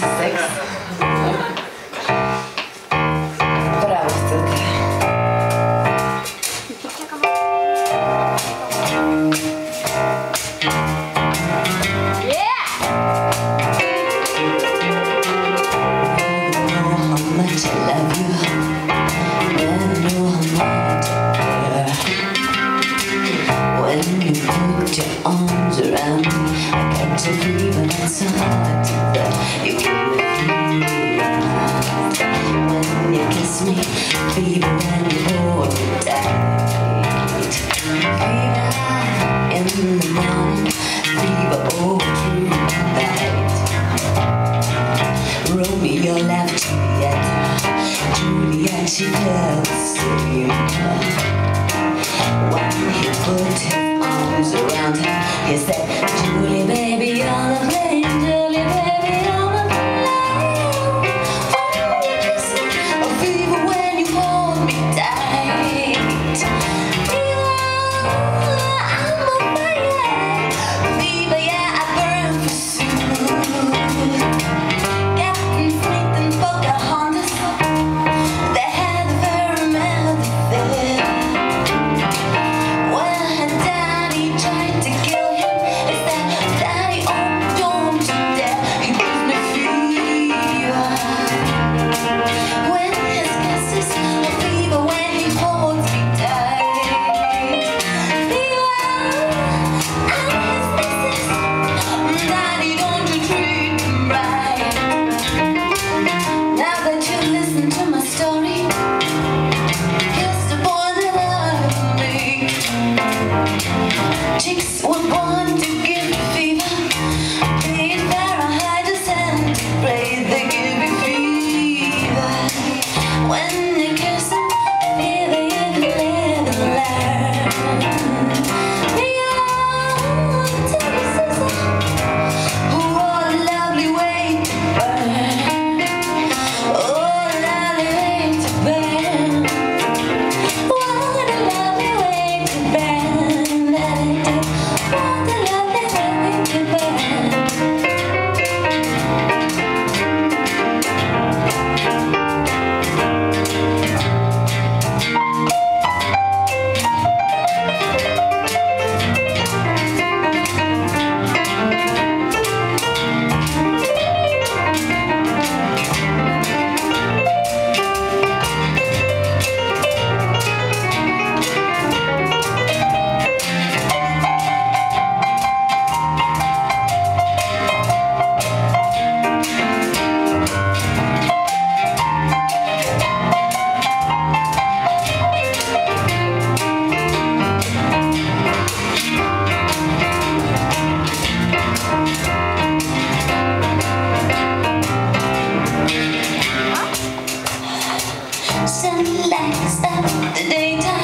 66. When you put your arms around me, I can't agree, but it's hard bear. You give me when you kiss me, fever when you hold me tight. Fever in the morning, fever all through the night. Romeo left Juliet. Juliet, she felt the around. Her, he said, stop, the daytime.